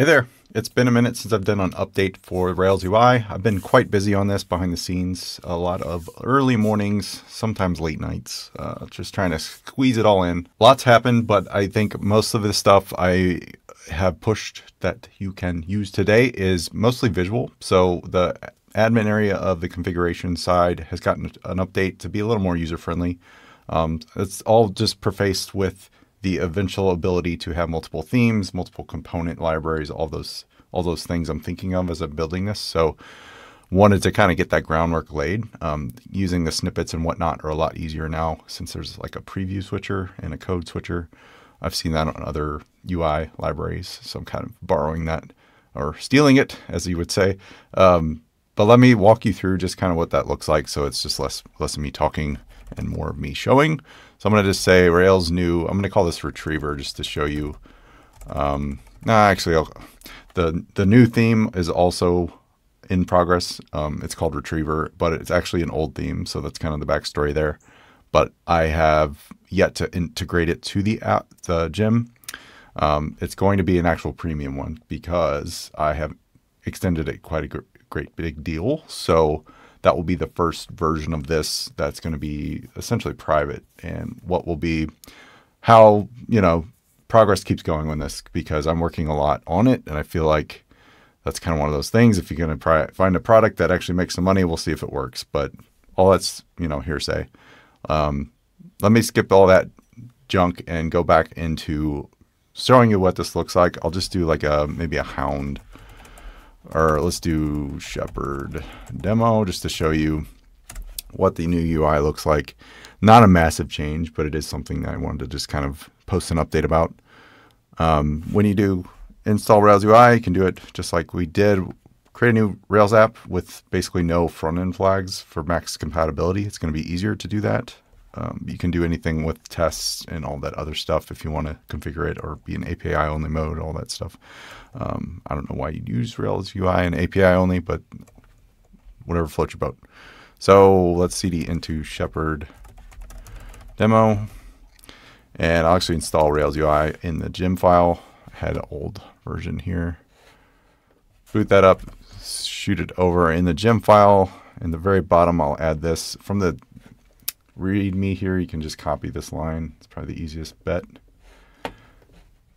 Hey there. It's been a minute since I've done an update for Rails UI. I've been quite busy on this behind the scenes. A lot of early mornings, sometimes late nights, uh, just trying to squeeze it all in. Lots happened, but I think most of the stuff I have pushed that you can use today is mostly visual. So the admin area of the configuration side has gotten an update to be a little more user friendly. Um, it's all just prefaced with the eventual ability to have multiple themes, multiple component libraries, all those all those things I'm thinking of as I'm building this. So wanted to kind of get that groundwork laid. Um, using the snippets and whatnot are a lot easier now since there's like a preview switcher and a code switcher. I've seen that on other UI libraries, so I'm kind of borrowing that or stealing it, as you would say. Um, but let me walk you through just kind of what that looks like. So it's just less less of me talking and more of me showing. So I'm going to just say Rails new. I'm going to call this retriever just to show you. Um, nah, actually, I'll, the the new theme is also in progress. Um, it's called retriever, but it's actually an old theme, so that's kind of the backstory there. But I have yet to integrate it to the app, the gem. Um, it's going to be an actual premium one because I have extended it quite a gr- great big deal. So that will be the first version of this that's going to be essentially private. And what will be how you know progress keeps going on this because i'm working a lot on it and i feel like that's kind of one of those things. If you're going to find a product that actually makes some money we'll see if it works. But all that's you know hearsay. Um, let me skip all that junk and go back into showing you what this looks like. I'll just do like a maybe a hound or let's do Shepherd demo just to show you what the new UI looks like. Not a massive change, but it is something that I wanted to just kind of post an update about. Um, when you do install Rails UI, you can do it just like we did. Create a new Rails app with basically no front end flags for max compatibility. It's going to be easier to do that. Um, you can do anything with tests and all that other stuff if you want to configure it or be an API only mode, all that stuff. Um, I don't know why you'd use Rails UI and API only, but whatever floats your boat. So let's cd into Shepherd demo. And I'll actually install Rails UI in the gem file. I had an old version here. Boot that up, shoot it over in the gem file. In the very bottom, I'll add this from the README here, you can just copy this line. It's probably the easiest bet.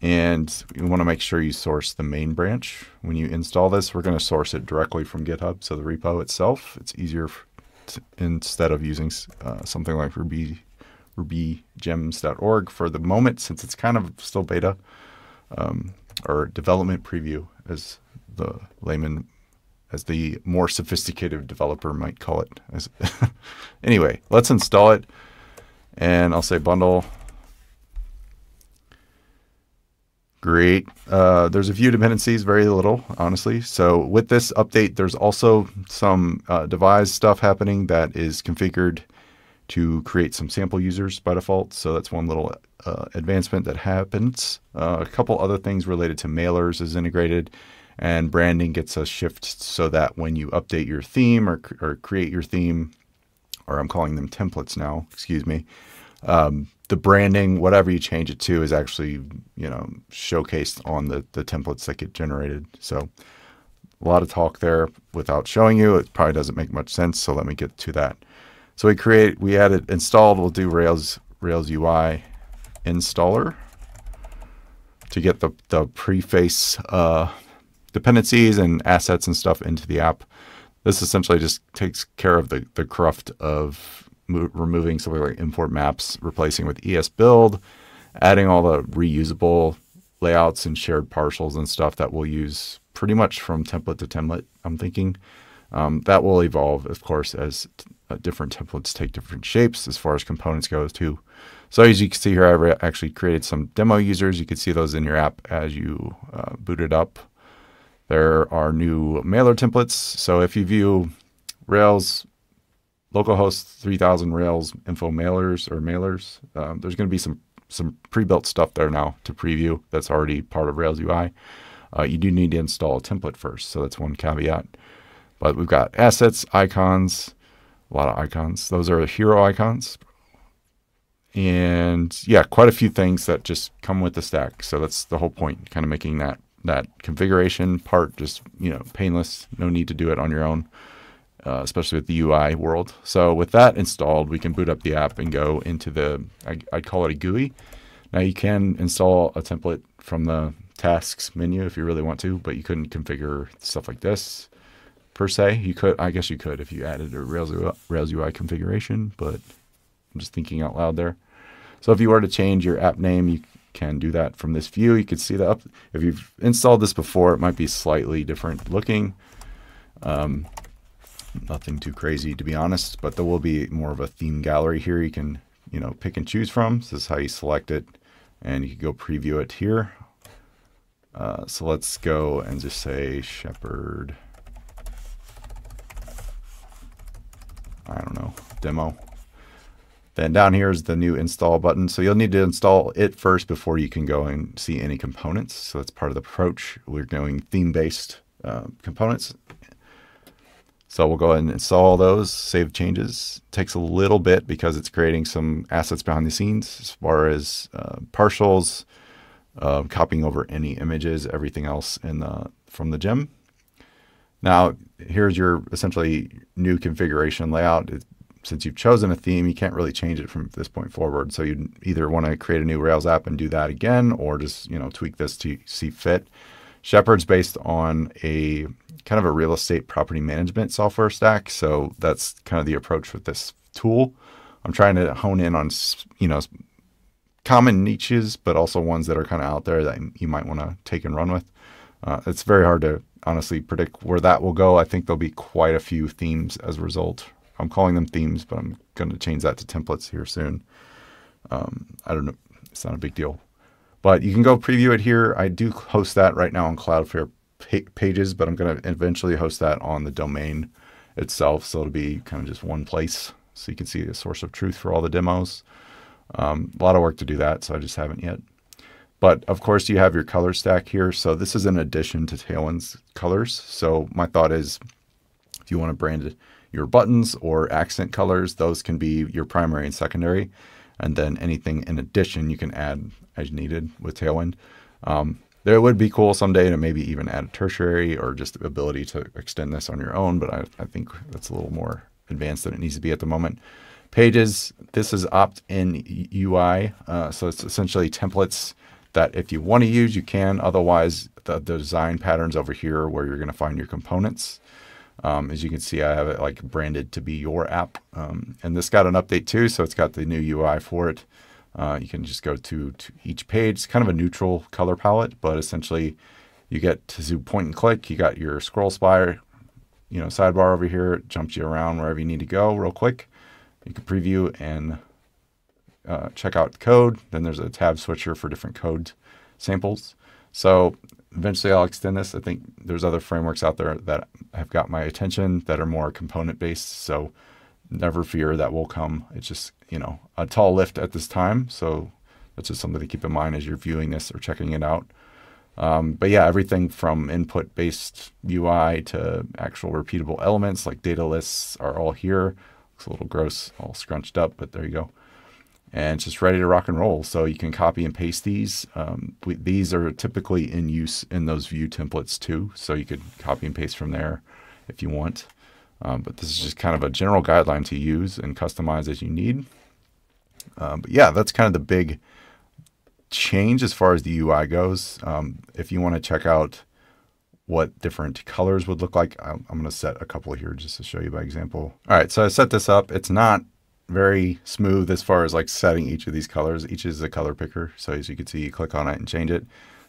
And you want to make sure you source the main branch. When you install this, we're going to source it directly from GitHub. So the repo itself, it's easier to, instead of using uh, something like Ruby, rubygems.org for the moment, since it's kind of still beta um, or development preview, as the layman as the more sophisticated developer might call it. anyway, let's install it. And I'll say bundle. Great. Uh, there's a few dependencies, very little, honestly. So with this update, there's also some uh, devise stuff happening that is configured to create some sample users by default. So that's one little uh, advancement that happens. Uh, a couple other things related to mailers is integrated and branding gets a shift so that when you update your theme or, or create your theme, or I'm calling them templates now, excuse me, um, the branding, whatever you change it to, is actually you know showcased on the the templates that get generated. So a lot of talk there without showing you. It probably doesn't make much sense. So let me get to that. So we create, we added installed. We'll do Rails Rails UI installer to get the the preface uh, dependencies and assets and stuff into the app. This essentially just takes care of the, the cruft of removing something like import maps, replacing with ES build, adding all the reusable layouts and shared partials and stuff that we'll use pretty much from template to template, I'm thinking. Um, that will evolve, of course, as uh, different templates take different shapes as far as components goes too. So as you can see here, I've actually created some demo users. You can see those in your app as you uh, boot it up. There are new mailer templates. So if you view Rails localhost 3000 Rails info mailers or mailers, um, there's going to be some some pre-built stuff there now to preview that's already part of Rails UI. Uh, you do need to install a template first, so that's one caveat. But we've got assets, icons, a lot of icons. Those are hero icons. And yeah, quite a few things that just come with the stack. So that's the whole point, kind of making that that configuration part just you know painless. No need to do it on your own, uh, especially with the UI world. So with that installed, we can boot up the app and go into the I, I'd call it a GUI. Now you can install a template from the tasks menu if you really want to, but you couldn't configure stuff like this per se. You could, I guess you could if you added a Rails UI, Rails UI configuration, but I'm just thinking out loud there. So if you were to change your app name, you can do that from this view. You can see that up. If you've installed this before, it might be slightly different looking. Um, nothing too crazy to be honest, but there will be more of a theme gallery here. You can, you know, pick and choose from. This is how you select it and you can go preview it here. Uh, so let's go and just say Shepherd. I don't know, demo. Then down here is the new install button. So you'll need to install it first before you can go and see any components. So that's part of the approach. We're going theme-based uh, components. So we'll go ahead and install those, save changes. Takes a little bit because it's creating some assets behind the scenes as far as uh, partials, uh, copying over any images, everything else in the from the gem. Now, here's your essentially new configuration layout. It, since you've chosen a theme, you can't really change it from this point forward. So you'd either want to create a new Rails app and do that again, or just you know tweak this to see fit. Shepherd's based on a kind of a real estate property management software stack, so that's kind of the approach with this tool. I'm trying to hone in on you know common niches, but also ones that are kind of out there that you might want to take and run with. Uh, it's very hard to honestly predict where that will go. I think there'll be quite a few themes as a result. I'm calling them themes, but I'm going to change that to templates here soon. Um, I don't know. It's not a big deal. But you can go preview it here. I do host that right now on Cloudflare pages, but I'm going to eventually host that on the domain itself. So it'll be kind of just one place. So you can see the source of truth for all the demos. Um, a lot of work to do that, so I just haven't yet. But of course, you have your color stack here. So this is in addition to Tailwind's colors. So my thought is if you want to brand your buttons or accent colors, those can be your primary and secondary. And then anything in addition, you can add as needed with Tailwind. Um, there would be cool someday to maybe even add a tertiary or just the ability to extend this on your own, but I, I think that's a little more advanced than it needs to be at the moment. Pages, this is opt-in UI, uh, so it's essentially templates that if you want to use, you can. Otherwise, the, the design patterns over here where you're going to find your components. Um, as you can see, I have it like branded to be your app. Um, and this got an update too, so it's got the new UI for it. Uh, you can just go to, to each page. It's kind of a neutral color palette, but essentially you get to point and click. You got your scroll spy, you know, sidebar over here. It jumps you around wherever you need to go real quick. You can preview and uh, check out code. Then there's a tab switcher for different code samples. So eventually I'll extend this. I think there's other frameworks out there that have got my attention that are more component based. So never fear that will come. It's just, you know, a tall lift at this time. So that's just something to keep in mind as you're viewing this or checking it out. Um, but yeah, everything from input based UI to actual repeatable elements like data lists are all here. Looks a little gross, all scrunched up, but there you go and it's just ready to rock and roll. So you can copy and paste these. Um, we, these are typically in use in those view templates too. So you could copy and paste from there if you want. Um, but this is just kind of a general guideline to use and customize as you need. Um, but yeah, that's kind of the big change as far as the UI goes. Um, if you want to check out what different colors would look like, I'm, I'm going to set a couple here just to show you by example. All right, so I set this up. It's not very smooth as far as like setting each of these colors. Each is a color picker. So as you can see, you click on it and change it.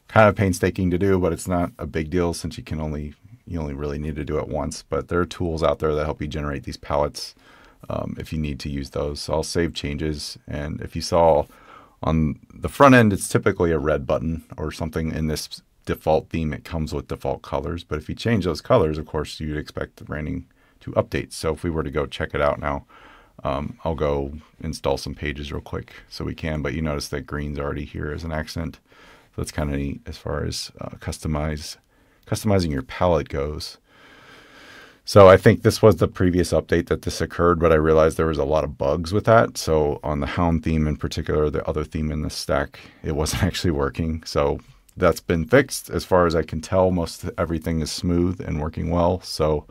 Kind of painstaking to do, but it's not a big deal since you can only, you only really need to do it once. But there are tools out there that help you generate these palettes um, if you need to use those. So I'll save changes. And if you saw on the front end, it's typically a red button or something in this default theme. It comes with default colors. But if you change those colors, of course, you'd expect the branding to update. So if we were to go check it out now, um, I'll go install some pages real quick so we can, but you notice that green's already here as an accent. So that's kind of neat as far as uh, customize, customizing your palette goes. So I think this was the previous update that this occurred, but I realized there was a lot of bugs with that. So on the Hound theme in particular, the other theme in the stack, it wasn't actually working. So that's been fixed. As far as I can tell, most everything is smooth and working well. So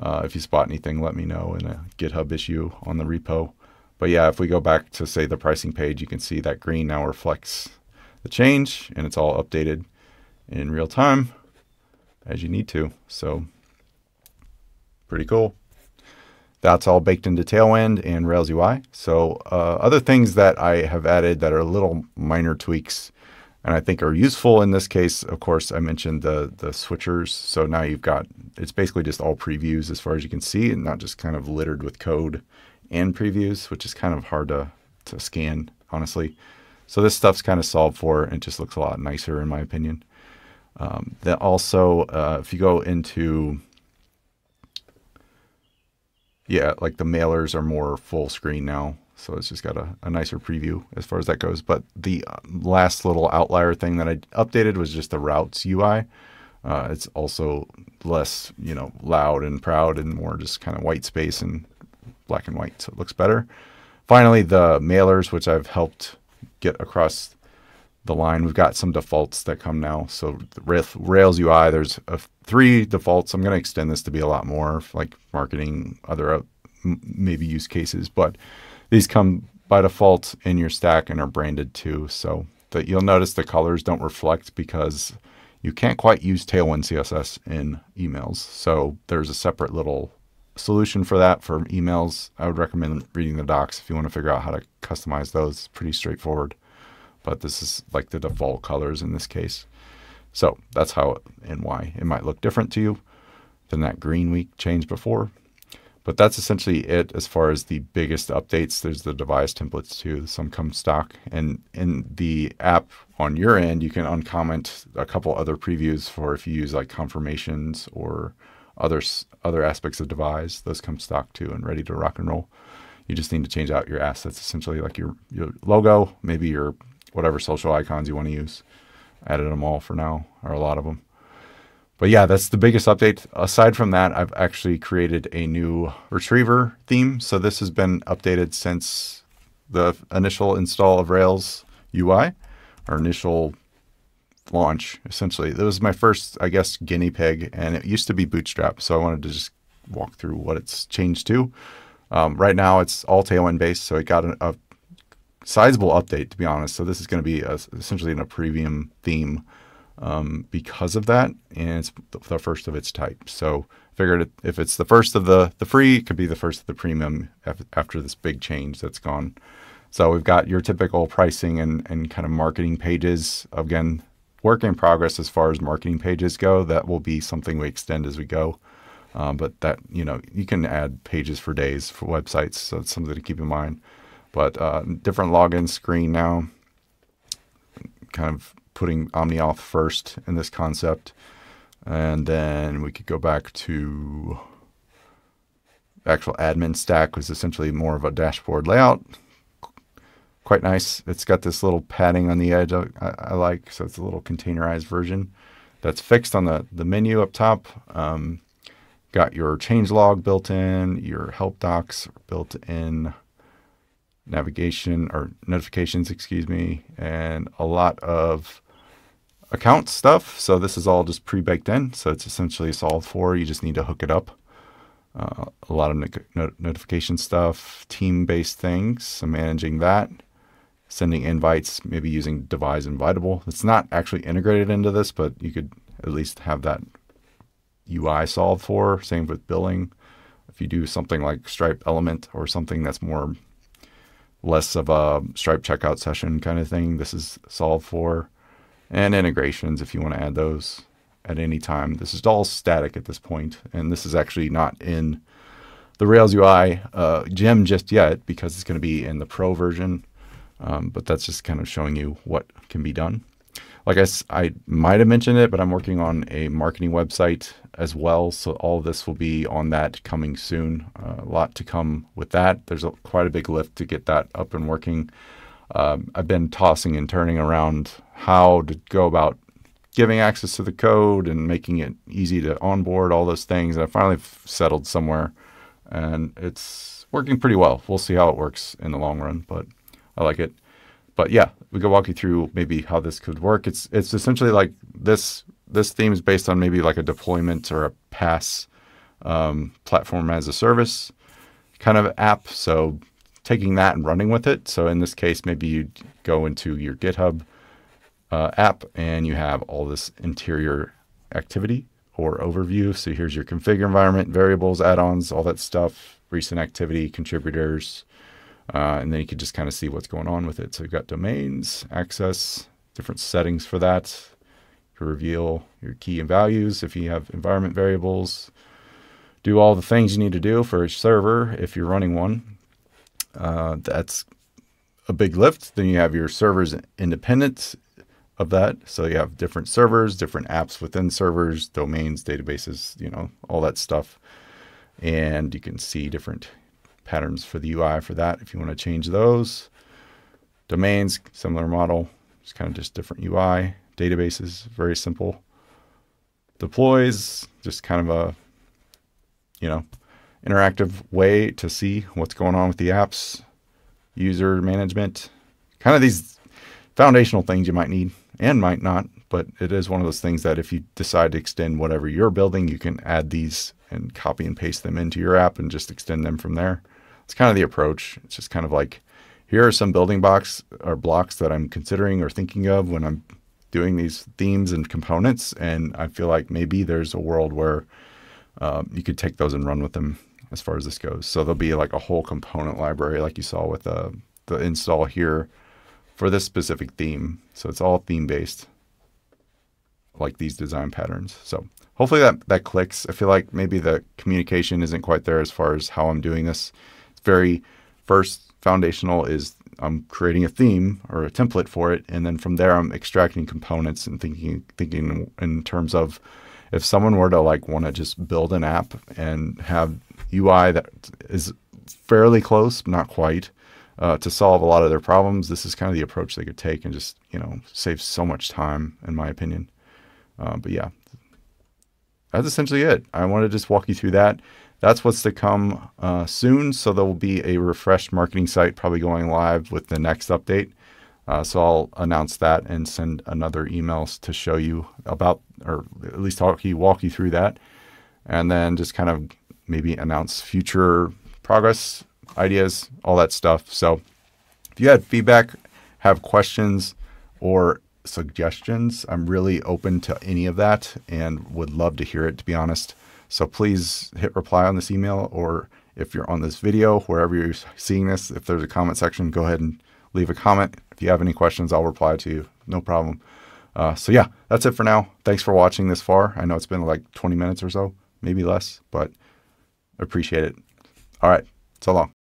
uh, if you spot anything, let me know in a GitHub issue on the repo. But yeah, if we go back to say the pricing page, you can see that green now reflects the change and it's all updated in real time as you need to. So pretty cool. That's all baked into Tailwind and Rails UI. So uh, other things that I have added that are little minor tweaks and I think are useful in this case. Of course, I mentioned the the switchers. So now you've got it's basically just all previews as far as you can see, and not just kind of littered with code and previews, which is kind of hard to to scan, honestly. So this stuff's kind of solved for, and it just looks a lot nicer in my opinion. Um, then also, uh, if you go into yeah, like the mailers are more full screen now. So it's just got a, a nicer preview as far as that goes. But the uh, last little outlier thing that I updated was just the routes UI. Uh, it's also less, you know, loud and proud and more just kind of white space and black and white. So it looks better. Finally, the mailers, which I've helped get across the line. We've got some defaults that come now. So the Rails UI, there's a, three defaults. I'm going to extend this to be a lot more like marketing, other uh, maybe use cases, but these come by default in your stack and are branded too. So that you'll notice the colors don't reflect because you can't quite use Tailwind CSS in emails. So there's a separate little solution for that for emails. I would recommend reading the docs if you want to figure out how to customize those. It's pretty straightforward. But this is like the default colors in this case. So that's how and why it might look different to you than that green we changed before. But that's essentially it as far as the biggest updates. There's the Devise templates too. Some come stock. And in the app on your end, you can uncomment a couple other previews for if you use like confirmations or other other aspects of devise. Those come stock too and ready to rock and roll. You just need to change out your assets, essentially like your your logo, maybe your whatever social icons you want to use. Added them all for now, or a lot of them but yeah, that's the biggest update. Aside from that, I've actually created a new retriever theme. So this has been updated since the initial install of Rails UI, our initial launch, essentially. It was my first, I guess, guinea pig, and it used to be Bootstrap. So I wanted to just walk through what it's changed to. Um, right now, it's all Tailwind based, so it got a, a sizable update, to be honest. So this is going to be a, essentially in a premium theme um, because of that, and it's the first of its type. So figured if it's the first of the the free, it could be the first of the premium after this big change that's gone. So we've got your typical pricing and, and kind of marketing pages. Again, work in progress as far as marketing pages go. That will be something we extend as we go. Um, but that you know you can add pages for days for websites, so it's something to keep in mind. But uh, different login screen now, kind of putting OmniAuth first in this concept. And then we could go back to actual admin stack was essentially more of a dashboard layout. Quite nice. It's got this little padding on the edge I, I like, so it's a little containerized version that's fixed on the, the menu up top. Um, got your change log built in, your help docs built in, navigation or notifications, excuse me, and a lot of account stuff. So this is all just pre-baked in. So it's essentially solved for. You just need to hook it up. Uh, a lot of no- notification stuff, team-based things. So managing that, sending invites, maybe using Devise Invitable. It's not actually integrated into this, but you could at least have that UI solved for. Same with billing. If you do something like Stripe Element or something that's more less of a Stripe checkout session kind of thing, this is solved for and integrations if you want to add those at any time. This is all static at this point, and this is actually not in the Rails UI uh, gem just yet because it's going to be in the Pro version. Um, but that's just kind of showing you what can be done. Like I, I might have mentioned it, but I'm working on a marketing website as well. So all of this will be on that coming soon. Uh, a lot to come with that. There's a, quite a big lift to get that up and working. Um, I've been tossing and turning around how to go about giving access to the code and making it easy to onboard, all those things. And I finally settled somewhere and it's working pretty well. We'll see how it works in the long run, but I like it. But yeah, we could walk you through maybe how this could work. It's it's essentially like this this theme is based on maybe like a deployment or a PaaS um, platform as a service kind of app. So taking that and running with it. So in this case, maybe you go into your GitHub uh, app and you have all this interior activity or overview. So here's your configure environment, variables, add-ons, all that stuff, recent activity, contributors, uh, and then you can just kind of see what's going on with it. So you've got domains, access, different settings for that. You reveal your key and values if you have environment variables. Do all the things you need to do for a server if you're running one. Uh, that's a big lift. Then you have your servers independent of that. So you have different servers, different apps within servers, domains, databases, you know, all that stuff. And you can see different patterns for the UI for that if you want to change those. Domains, similar model, it's kind of just different UI. Databases, very simple. Deploys, just kind of a, you know, interactive way to see what's going on with the apps. User management, kind of these foundational things you might need and might not, but it is one of those things that if you decide to extend whatever you're building, you can add these and copy and paste them into your app and just extend them from there. It's kind of the approach. It's just kind of like here are some building blocks or blocks that I'm considering or thinking of when I'm doing these themes and components. And I feel like maybe there's a world where um, you could take those and run with them as far as this goes. So there'll be like a whole component library, like you saw with uh, the install here for this specific theme. So it's all theme based, like these design patterns. So hopefully that that clicks. I feel like maybe the communication isn't quite there as far as how I'm doing this very first foundational is I'm creating a theme or a template for it, and then from there I'm extracting components and thinking thinking in terms of if someone were to like want to just build an app and have UI that is fairly close, not quite, uh, to solve a lot of their problems, this is kind of the approach they could take and just you know save so much time, in my opinion. Uh, but yeah, that's essentially it. I want to just walk you through that that's what's to come uh, soon. So there will be a refreshed marketing site probably going live with the next update. Uh, so I'll announce that and send another emails to show you about, or at least talk you walk you through that, and then just kind of maybe announce future progress ideas, all that stuff. So if you had feedback, have questions, or suggestions, I'm really open to any of that and would love to hear it. To be honest. So please hit reply on this email, or if you're on this video, wherever you're seeing this, if there's a comment section, go ahead and leave a comment. If you have any questions, I'll reply to you. No problem. Uh, so yeah, that's it for now. Thanks for watching this far. I know it's been like 20 minutes or so, maybe less, but appreciate it. All right. So long.